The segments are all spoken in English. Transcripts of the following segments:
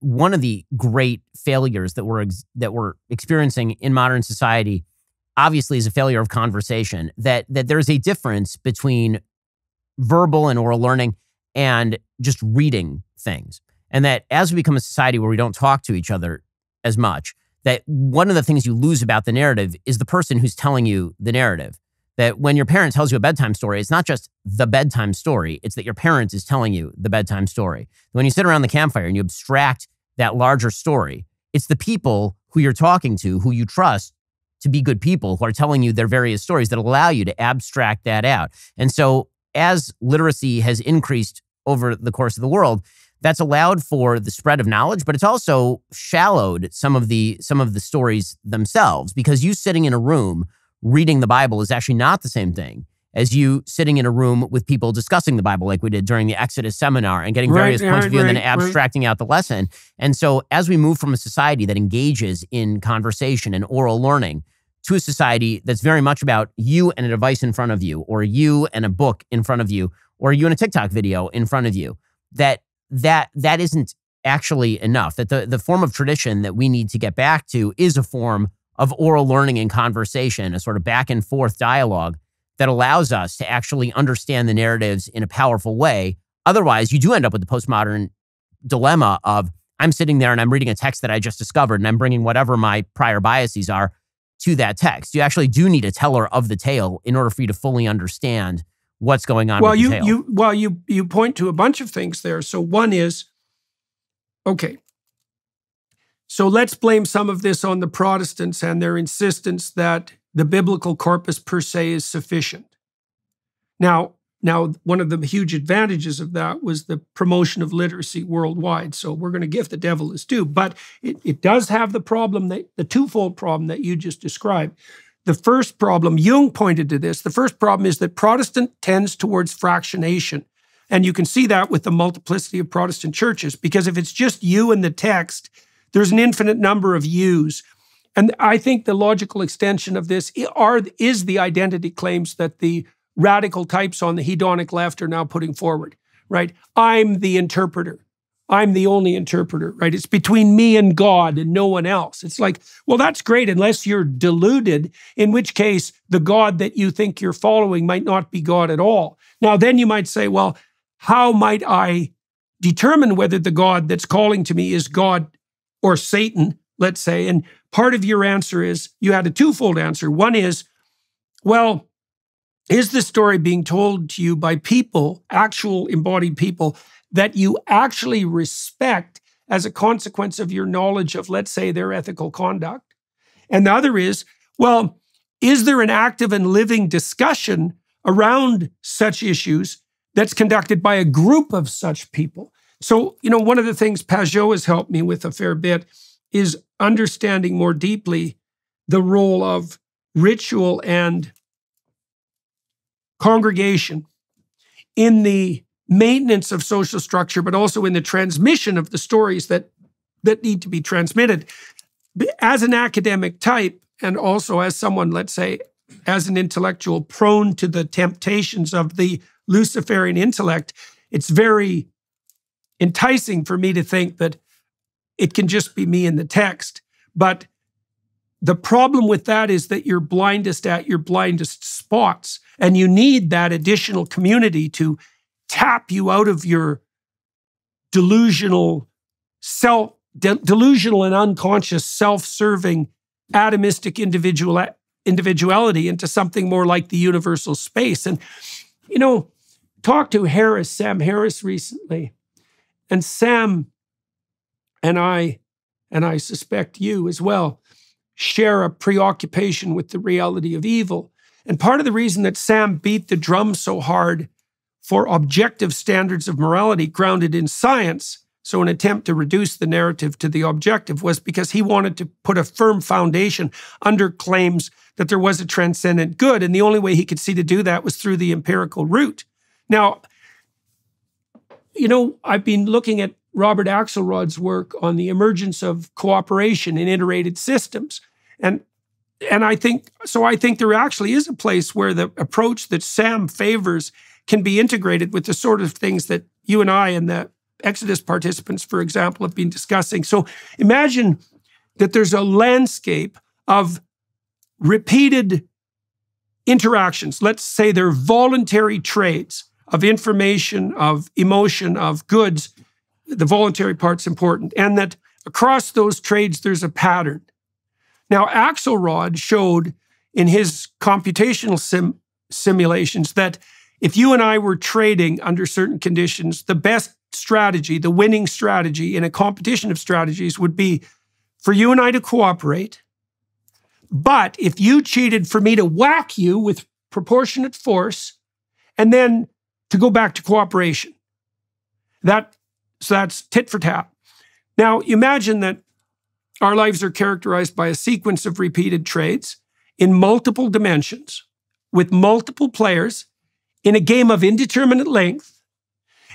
one of the great failures that we're ex- that we're experiencing in modern society obviously is a failure of conversation that that there's a difference between verbal and oral learning and just reading things. And that as we become a society where we don't talk to each other as much that one of the things you lose about the narrative is the person who's telling you the narrative that when your parent tells you a bedtime story, it's not just the bedtime story, it's that your parent is telling you the bedtime story. When you sit around the campfire and you abstract that larger story, it's the people who you're talking to, who you trust to be good people, who are telling you their various stories that allow you to abstract that out. And so, as literacy has increased over the course of the world, that's allowed for the spread of knowledge, but it's also shallowed some of the some of the stories themselves because you sitting in a room reading the Bible is actually not the same thing as you sitting in a room with people discussing the Bible, like we did during the Exodus seminar and getting various right, points of view right, and then abstracting out the lesson. And so, as we move from a society that engages in conversation and oral learning to a society that's very much about you and a device in front of you, or you and a book in front of you, or you and a TikTok video in front of you, that that that isn't actually enough. That the the form of tradition that we need to get back to is a form of oral learning and conversation, a sort of back and forth dialogue that allows us to actually understand the narratives in a powerful way. Otherwise, you do end up with the postmodern dilemma of I'm sitting there and I'm reading a text that I just discovered and I'm bringing whatever my prior biases are to that text. You actually do need a teller of the tale in order for you to fully understand what's going on. Well, you you well you you point to a bunch of things there. So one is okay. So let's blame some of this on the Protestants and their insistence that the biblical corpus per se is sufficient. Now, now one of the huge advantages of that was the promotion of literacy worldwide. So we're going to give the devil his due, but it, it does have the problem that the twofold problem that you just described. The first problem, Jung pointed to this. The first problem is that Protestant tends towards fractionation. And you can see that with the multiplicity of Protestant churches, because if it's just you and the text, there's an infinite number of yous. And I think the logical extension of this are, is the identity claims that the radical types on the hedonic left are now putting forward, right? I'm the interpreter. I'm the only interpreter, right? It's between me and God and no one else. It's like, well, that's great unless you're deluded, in which case the God that you think you're following might not be God at all. Now, then you might say, well, how might I determine whether the God that's calling to me is God or Satan, let's say. And part of your answer is you had a twofold answer. One is, well, is the story being told to you by people, actual embodied people, that you actually respect as a consequence of your knowledge of, let's say, their ethical conduct? And the other is, well, is there an active and living discussion around such issues that's conducted by a group of such people? So, you know, one of the things Pageau has helped me with a fair bit is understanding more deeply the role of ritual and congregation in the maintenance of social structure, but also in the transmission of the stories that, that need to be transmitted. As an academic type, and also as someone, let's say, as an intellectual prone to the temptations of the Luciferian intellect, it's very enticing for me to think that it can just be me in the text. But the problem with that is that you're blindest at your blindest spots, and you need that additional community to tap you out of your delusional self, de- delusional and unconscious self-serving atomistic individual individuality into something more like the universal space. And you know, talked to Harris, Sam Harris recently, and Sam and I, and I suspect you as well, share a preoccupation with the reality of evil. And part of the reason that Sam beat the drum so hard for objective standards of morality grounded in science, so an attempt to reduce the narrative to the objective, was because he wanted to put a firm foundation under claims that there was a transcendent good. And the only way he could see to do that was through the empirical route. Now, you know, I've been looking at Robert Axelrod's work on the emergence of cooperation in iterated systems. And and I think so I think there actually is a place where the approach that Sam favors can be integrated with the sort of things that you and I and the Exodus participants, for example, have been discussing. So imagine that there's a landscape of repeated interactions. Let's say they're voluntary trades of information, of emotion, of goods. The voluntary part's important. And that across those trades, there's a pattern. Now, Axelrod showed in his computational sim- simulations that if you and I were trading under certain conditions, the best strategy, the winning strategy in a competition of strategies would be for you and I to cooperate. But if you cheated for me to whack you with proportionate force and then to go back to cooperation, that so that's tit for tat. Now imagine that our lives are characterized by a sequence of repeated trades in multiple dimensions with multiple players in a game of indeterminate length,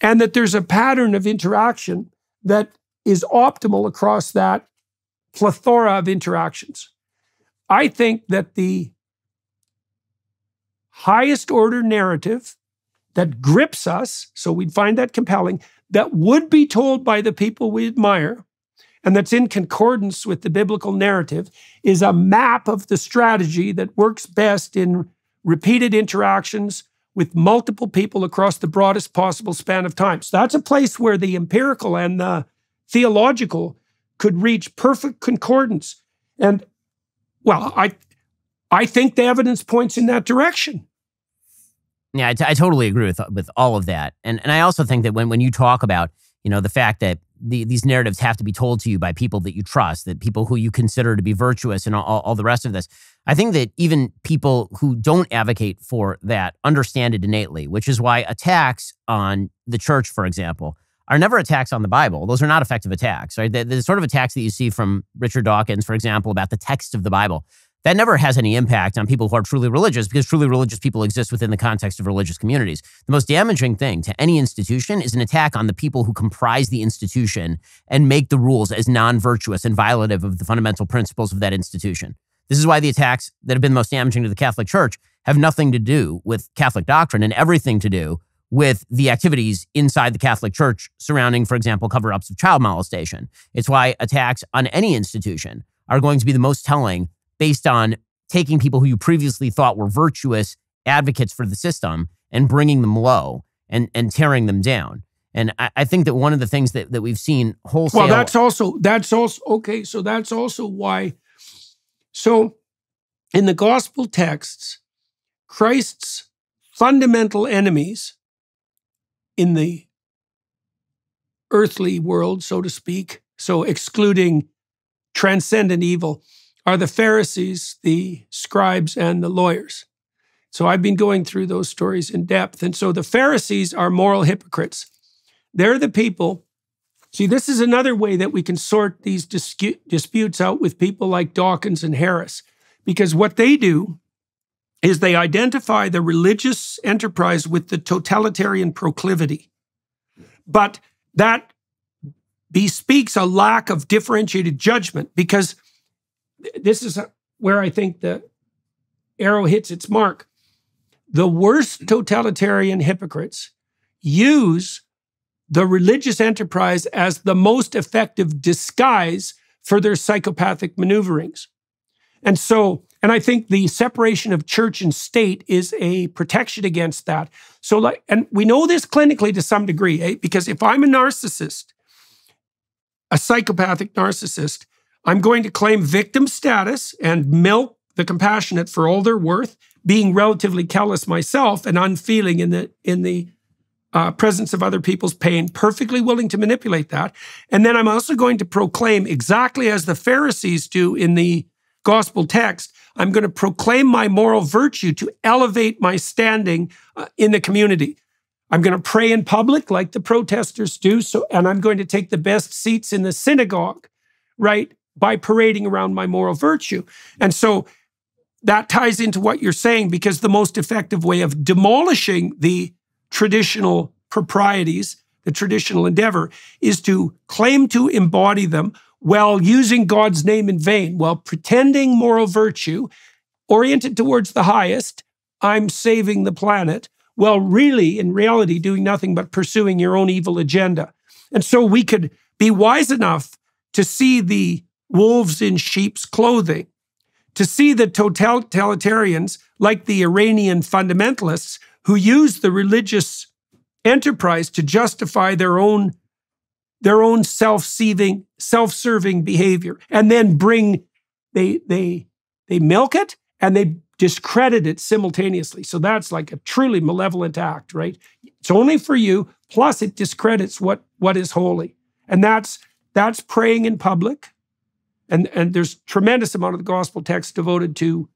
and that there's a pattern of interaction that is optimal across that plethora of interactions. I think that the highest order narrative that grips us, so we'd find that compelling, that would be told by the people we admire, and that's in concordance with the biblical narrative, is a map of the strategy that works best in repeated interactions with multiple people across the broadest possible span of time. So that's a place where the empirical and the theological could reach perfect concordance. And well, I I think the evidence points in that direction. Yeah, I, t- I totally agree with with all of that, and and I also think that when when you talk about you know the fact that the, these narratives have to be told to you by people that you trust, that people who you consider to be virtuous, and all, all the rest of this, I think that even people who don't advocate for that understand it innately, which is why attacks on the church, for example, are never attacks on the Bible. Those are not effective attacks, right? The, the sort of attacks that you see from Richard Dawkins, for example, about the text of the Bible, that never has any impact on people who are truly religious because truly religious people exist within the context of religious communities. The most damaging thing to any institution is an attack on the people who comprise the institution and make the rules as non virtuous and violative of the fundamental principles of that institution. This is why the attacks that have been most damaging to the Catholic Church have nothing to do with Catholic doctrine and everything to do with the activities inside the Catholic Church surrounding, for example, cover ups of child molestation. It's why attacks on any institution are going to be the most telling based on taking people who you previously thought were virtuous advocates for the system and bringing them low and, and tearing them down. And I, I think that one of the things that, that we've seen wholesale. Well, that's also, that's also, okay, so that's also why. So in the gospel texts, Christ's fundamental enemies in the earthly world, so to speak, so excluding transcendent evil, are the Pharisees, the scribes, and the lawyers. So I've been going through those stories in depth. And so the Pharisees are moral hypocrites. They're the people. See, this is another way that we can sort these disputes out with people like Dawkins and Harris, because what they do is they identify the religious enterprise with the totalitarian proclivity. But that bespeaks a lack of differentiated judgment because this is where I think the arrow hits its mark. The worst totalitarian hypocrites use the religious enterprise as the most effective disguise for their psychopathic maneuverings. And so, and I think the separation of church and state is a protection against that. So, like, and we know this clinically to some degree, eh? because if I'm a narcissist, a psychopathic narcissist, I'm going to claim victim status and milk the compassionate for all they're worth, being relatively callous myself and unfeeling in the in the uh, presence of other people's pain, perfectly willing to manipulate that. And then I'm also going to proclaim exactly as the Pharisees do in the gospel text. I'm going to proclaim my moral virtue to elevate my standing uh, in the community. I'm going to pray in public like the protesters do. So, and I'm going to take the best seats in the synagogue, right? By parading around my moral virtue. And so that ties into what you're saying because the most effective way of demolishing the traditional proprieties, the traditional endeavor, is to claim to embody them while using God's name in vain, while pretending moral virtue, oriented towards the highest, I'm saving the planet, while really, in reality, doing nothing but pursuing your own evil agenda. And so we could be wise enough to see the wolves in sheep's clothing, to see the totalitarians like the Iranian fundamentalists who use the religious enterprise to justify their own their own self-serving self-serving behavior and then bring they they they milk it and they discredit it simultaneously. So that's like a truly malevolent act right? It's only for you plus it discredits what what is holy. And that's that's praying in public and and there's tremendous amount of the gospel text devoted to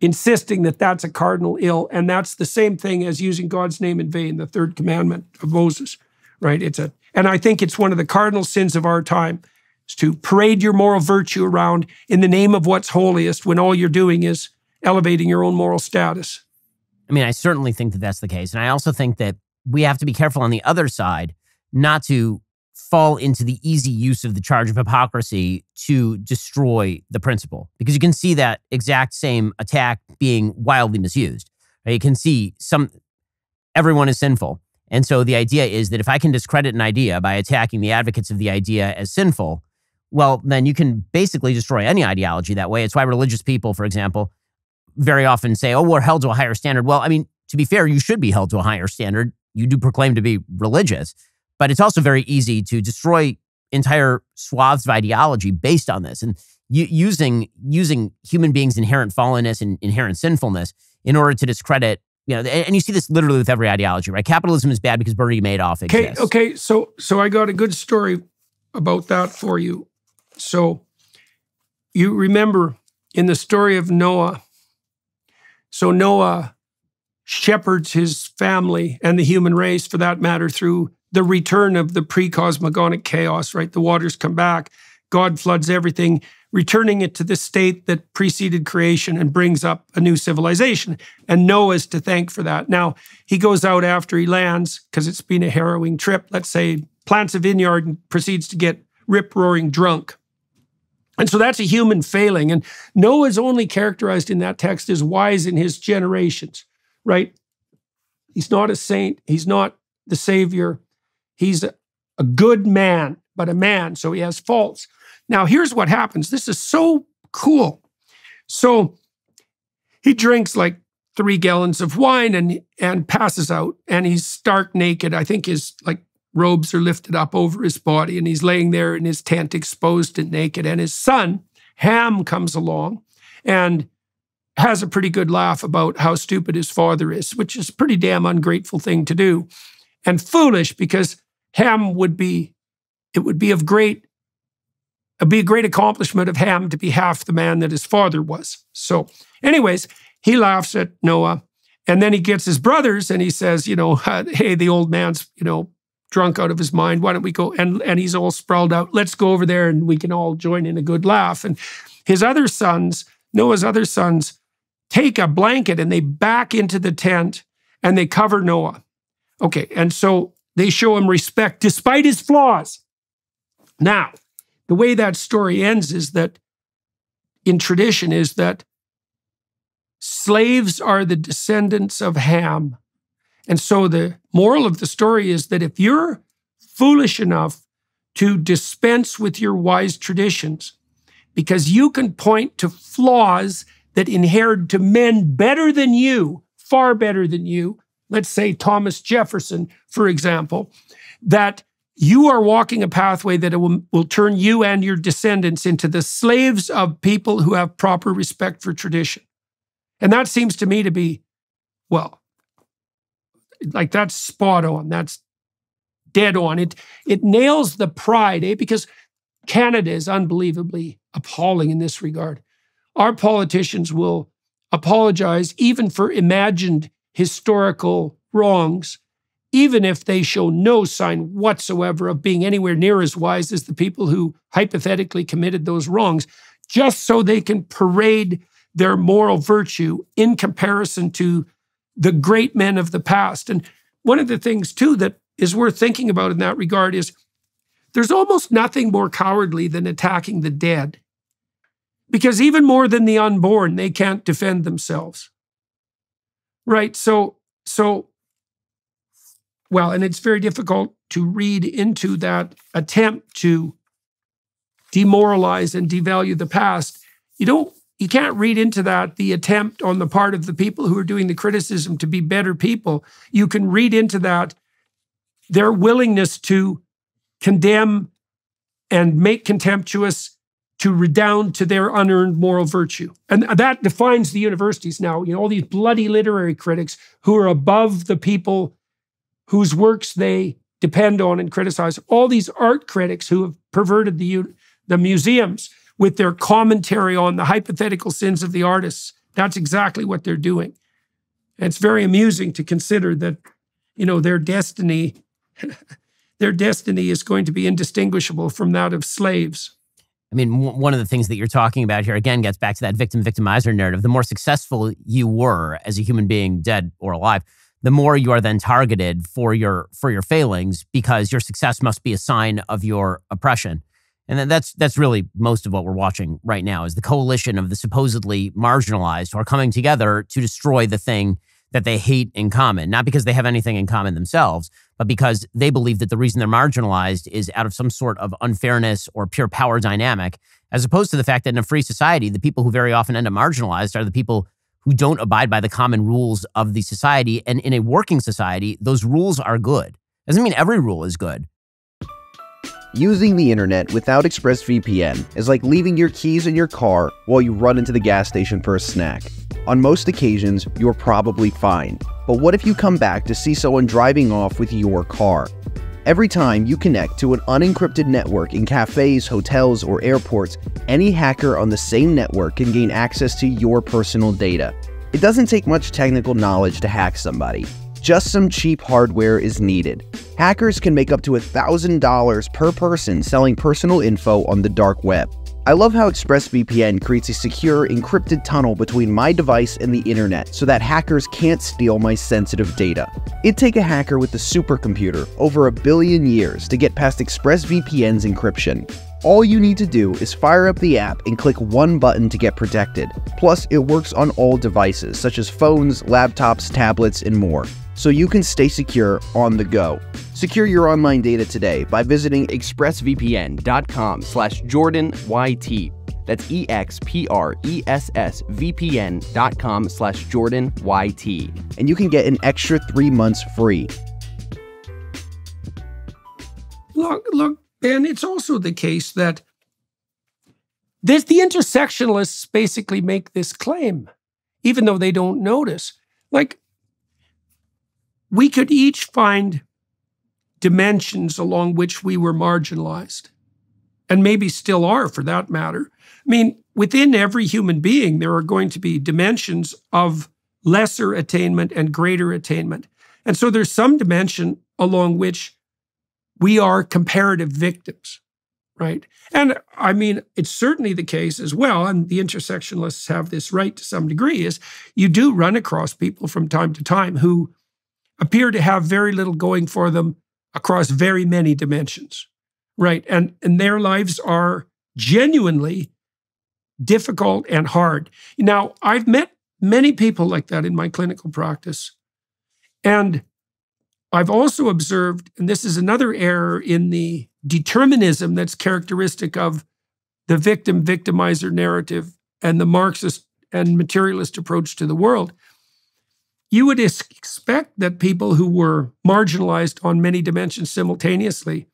insisting that that's a cardinal ill and that's the same thing as using god's name in vain the third commandment of moses right? It's a and i think it's one of the cardinal sins of our time is to parade your moral virtue around in the name of what's holiest when all you're doing is elevating your own moral status. I mean i certainly think that that's the case. And i also think that we have to be careful on the other side not to fall into the easy use of the charge of hypocrisy to destroy the principle. Because you can see that exact same attack being wildly misused right? you can see some everyone is sinful. And so the idea is that if i can discredit an idea by attacking the advocates of the idea as sinful well then you can basically destroy any ideology that way. It's why religious people for example very often say oh we're held to a higher standard. Well i mean to be fair you should be held to a higher standard. You do proclaim to be religious but it's also very easy to destroy entire swaths of ideology based on this and using using human beings' inherent fallenness and inherent sinfulness in order to discredit. You know, and you see this literally with every ideology, right? Capitalism is bad because Bernie Madoff exists. Okay, okay. So, so I got a good story about that for you. So, you remember in the story of Noah. So Noah shepherds his family and the human race, for that matter, through the return of the pre cosmogonic chaos, right? The waters come back, God floods everything, returning it to the state that preceded creation and brings up a new civilization. And Noah's to thank for that. Now, he goes out after he lands because it's been a harrowing trip. Let's say plants a vineyard and proceeds to get rip roaring drunk. And so that's a human failing. And Noah's only characterized in that text as wise in his generations, right? He's not a saint, he's not the savior, He's a, good man, but a man, so he has faults. Now, here's what happens. This is so cool. So he drinks like three gallons of wine and and passes out, and he's stark naked. I think his like robes are lifted up over his body, and he's laying there in his tent, exposed and naked. And his son Ham comes along, and has a pretty good laugh about how stupid his father is, which is a pretty damn ungrateful thing to do, and foolish because Ham would be, it would be of great, it'd be a great accomplishment of Ham to be half the man that his father was. So, anyways, he laughs at Noah. And then he gets his brothers and he says, you know, hey, the old man's, you know, drunk out of his mind. Why don't we go? And, and he's all sprawled out. Let's go over there and we can all join in a good laugh. And his other sons, Noah's other sons, take a blanket and they back into the tent and they cover Noah. Okay. And so they show him respect despite his flaws. Now, the way that story ends is that in tradition is that slaves are the descendants of Ham. And so the moral of the story is that if you're foolish enough to dispense with your wise traditions, because you can point to flaws that inherit to men better than you, far better than you, let's say Thomas Jefferson, for example, that you are walking a pathway that will, will turn you and your descendants into the slaves of people who have proper respect for tradition. And that seems to me to be, well, like that's spot on. That's dead on. It it nails the pride, eh? Because Canada is unbelievably appalling in this regard. Our politicians will apologize even for imagined historical wrongs, even if they show no sign whatsoever of being anywhere near as wise as the people who hypothetically committed those wrongs, just so they can parade their moral virtue in comparison to the great men of the past. And one of the things, too, that is worth thinking about in that regard is there's almost nothing more cowardly than attacking the dead. Because even more than the unborn, they can't defend themselves. Right. So, so well, and it's very difficult to read into that attempt to demoralize and devalue the past. You don't you can't read into that the attempt on the part of the people who are doing the criticism to be better people. You can read into that their willingness to condemn and make contemptuous to redound to their unearned moral virtue. And that defines the universities now. You know, all these bloody literary critics who are above the people whose works they depend on and criticize, all these art critics who have perverted the, the museums with their commentary on the hypothetical sins of the artists. That's exactly what they're doing. And it's very amusing to consider that, you know, their destiny, their destiny is going to be indistinguishable from that of slaves. I mean, w- one of the things that you're talking about here again gets back to that victim victimizer narrative. The more successful you were as a human being, dead or alive, the more you are then targeted for your for your failings because your success must be a sign of your oppression. And then that's that's really most of what we're watching right now is the coalition of the supposedly marginalized who are coming together to destroy the thing that they hate in common, not because they have anything in common themselves, but because they believe that the reason they're marginalized is out of some sort of unfairness or pure power dynamic, as opposed to the fact that in a free society, the people who very often end up marginalized are the people who don't abide by the common rules of the society. And in a working society, those rules are good. Doesn't mean every rule is good, Using the internet without ExpressVPN is like leaving your keys in your car while you run into the gas station for a snack. On most occasions, you're probably fine. But what if you come back to see someone driving off with your car? Every time you connect to an unencrypted network in cafes, hotels, or airports, any hacker on the same network can gain access to your personal data. It doesn't take much technical knowledge to hack somebody. Just some cheap hardware is needed. Hackers can make up to $1,000 per person selling personal info on the dark web. I love how ExpressVPN creates a secure, encrypted tunnel between my device and the internet so that hackers can't steal my sensitive data. It'd take a hacker with a supercomputer over a billion years to get past ExpressVPN's encryption. All you need to do is fire up the app and click one button to get protected. Plus, it works on all devices such as phones, laptops, tablets, and more so you can stay secure on the go. Secure your online data today by visiting expressvpn.com slash jordanyt. That's E-X-P-R-E-S-S-V-P-N dot com slash Jordan Y-T. And you can get an extra three months free. Look, look, Ben, it's also the case that this, the intersectionalists basically make this claim, even though they don't notice. Like, we could each find dimensions along which we were marginalized, and maybe still are for that matter. I mean, within every human being, there are going to be dimensions of lesser attainment and greater attainment. And so there's some dimension along which we are comparative victims, right? And I mean, it's certainly the case as well, and the intersectionalists have this right to some degree, is you do run across people from time to time who appear to have very little going for them across very many dimensions, right? And, and their lives are genuinely difficult and hard. Now, I've met many people like that in my clinical practice. And I've also observed, and this is another error in the determinism that's characteristic of the victim victimizer narrative and the Marxist and materialist approach to the world, you would expect that people who were marginalized on many dimensions simultaneously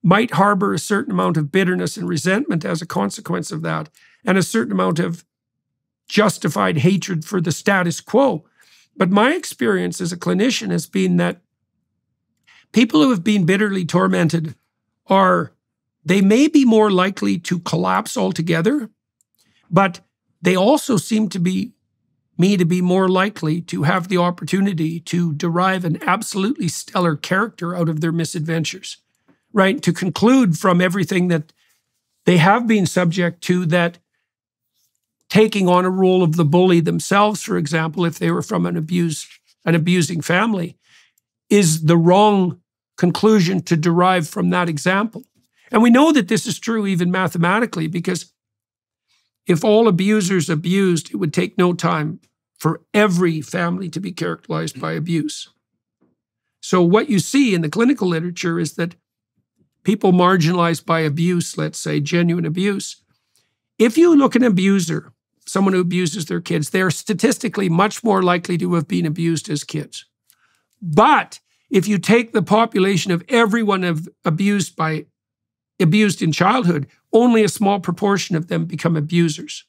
might harbor a certain amount of bitterness and resentment as a consequence of that, and a certain amount of justified hatred for the status quo. But my experience as a clinician has been that people who have been bitterly tormented are, they may be more likely to collapse altogether, but they also seem to be me to be more likely to have the opportunity to derive an absolutely stellar character out of their misadventures, right? To conclude from everything that they have been subject to that taking on a role of the bully themselves, for example, if they were from an abused, an abusing family, is the wrong conclusion to derive from that example. And we know that this is true even mathematically because if all abusers abused, it would take no time for every family to be characterized by abuse. So, what you see in the clinical literature is that people marginalized by abuse, let's say genuine abuse, if you look at an abuser, someone who abuses their kids, they're statistically much more likely to have been abused as kids. But if you take the population of everyone abused by abused in childhood, only a small proportion of them become abusers.